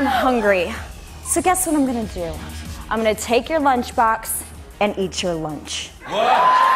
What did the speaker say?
I'm hungry. So guess what I'm gonna do? I'm gonna take your lunchbox and eat your lunch. What?